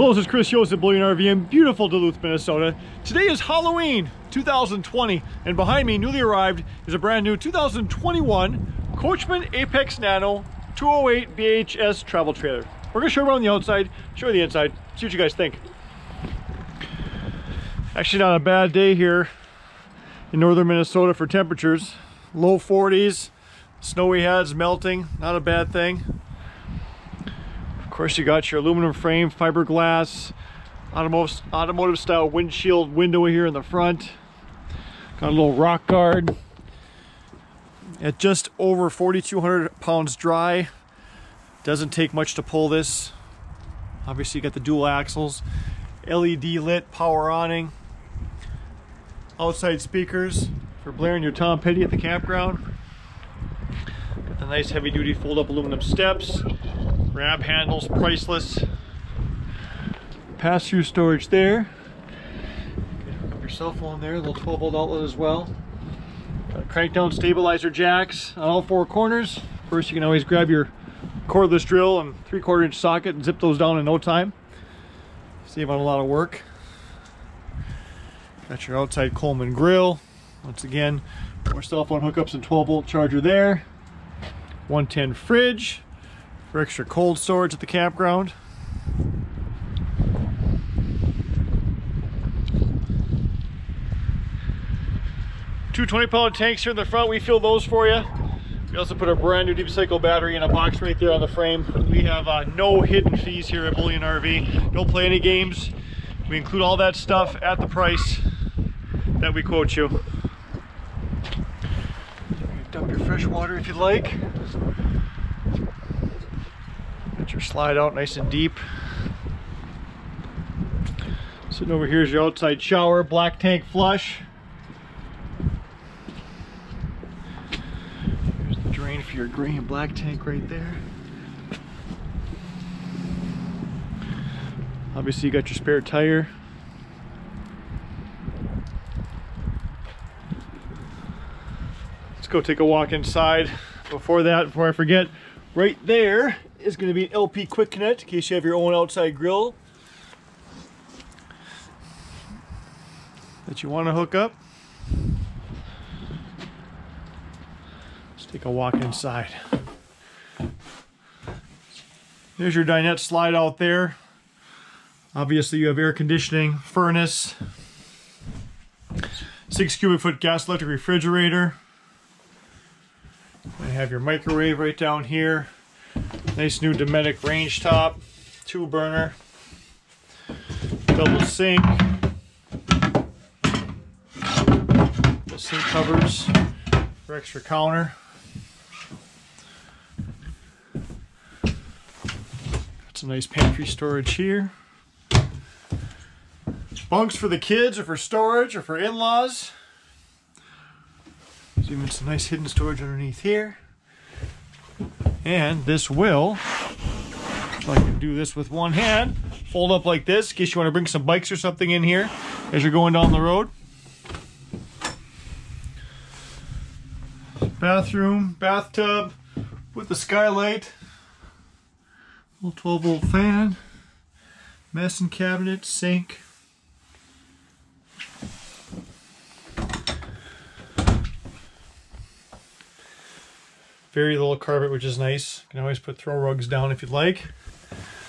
Hello, this is Chris Yost at Bullyan RV in beautiful Duluth, Minnesota. Today is Halloween 2020, and behind me, newly arrived, is a brand new 2021 Coachmen Apex Nano 208 BHS travel trailer. We're gonna show around the outside, show you the inside, see what you guys think. Actually not a bad day here in northern Minnesota for temperatures. Low 40s, snow we had is melting, not a bad thing. Course, you got your aluminum frame, fiberglass, automotive, automotive style windshield window here in the front. Got a little rock guard. At just over 4,200 pounds dry, doesn't take much to pull this. Obviously, you got the dual axles, LED lit power awning, outside speakers for blaring your Tom Petty at the campground. Got the nice heavy duty fold up aluminum steps, grab handles, priceless. Pass through storage there. Hook up your cell phone there, little 12 volt outlet as well. Got crank down stabilizer jacks on all four corners. First, you can always grab your cordless drill and three quarter inch socket and zip those down in no time. Save on a lot of work. Got your outside Coleman grill. Once again, more cell phone hookups and 12 volt charger there. 110 fridge for extra cold storage at the campground. Two 20 pound tanks here in the front, we fill those for you. We also put a brand new deep cycle battery in a box right there on the frame. We have uh, no hidden fees here at Bullyan RV. Don't play any games. We include all that stuff at the price that we quote you. You dump your fresh water if you'd like. Your slide out nice and deep. Sitting over here is your outside shower, black tank flush. There's the drain for your gray and black tank right there. Obviously you got your spare tire. Let's go take a walk inside. Before that, before I forget, right there is going to be an LP Quick Connect in case you have your own outside grill that you want to hook up. Let's take a walk inside. There's your dinette slide out there. Obviously you have air conditioning, furnace, six cubic foot gas electric refrigerator. I have your microwave right down here. Nice new Dometic range top, two burner, double sink, the sink covers for extra counter. Got some nice pantry storage here. Bunks for the kids or for storage or for in-laws. There's even some nice hidden storage underneath here. And this will, if I can do this with one hand, fold up like this in case you want to bring some bikes or something in here as you're going down the road. Bathroom, bathtub with the skylight, little 12 volt fan, medicine cabinet, sink. Very little carpet, which is nice. You can always put throw rugs down if you'd like.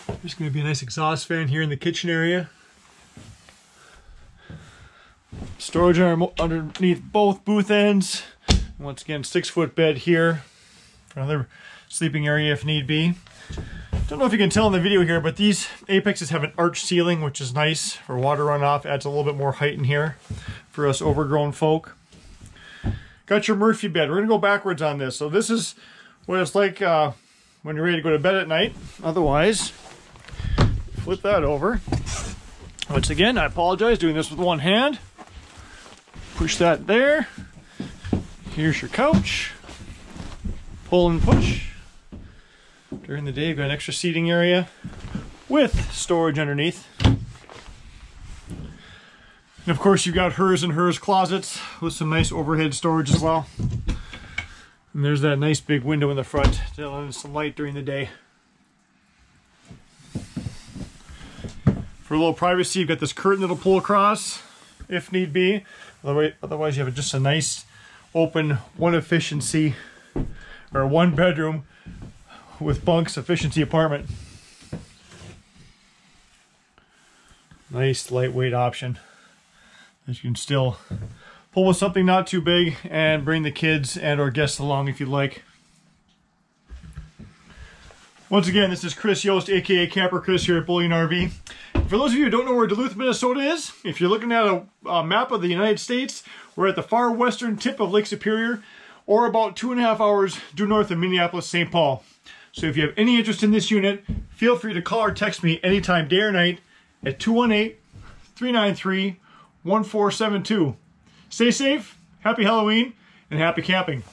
There's going to be a nice exhaust fan here in the kitchen area. Storage arm underneath both booth ends. Once again, six foot bed here for another sleeping area if need be. Don't know if you can tell in the video here, but these Apexes have an arch ceiling, which is nice for water runoff. Adds a little bit more height in here for us overgrown folk. Got your Murphy bed. We're going to go backwards on this. So this is what it's like uh, when you're ready to go to bed at night. Otherwise, flip that over. Once again, I apologize doing this with one hand. Push that there. Here's your couch. Pull and push. During the day, you've got an extra seating area with storage underneath. And of course you've got hers and hers closets with some nice overhead storage as well. And there's that nice big window in the front to let in some light during the day. For a little privacy, you've got this curtain that'll pull across if need be. Otherwise, you have just a nice open one efficiency or one bedroom with bunks efficiency apartment. Nice lightweight option. As you can still pull with something not too big and bring the kids and or guests along if you'd like. Once again, this is Chris Yost, aka Camper Chris here at Bullyan RV. For those of you who don't know where Duluth, Minnesota is, if you're looking at a, a, map of the United States, we're at the far western tip of Lake Superior, or about two and a half hours due north of Minneapolis, St. Paul. So if you have any interest in this unit, feel free to call or text me anytime, day or night, at 218-393-1472. Stay safe, happy Halloween, and happy camping.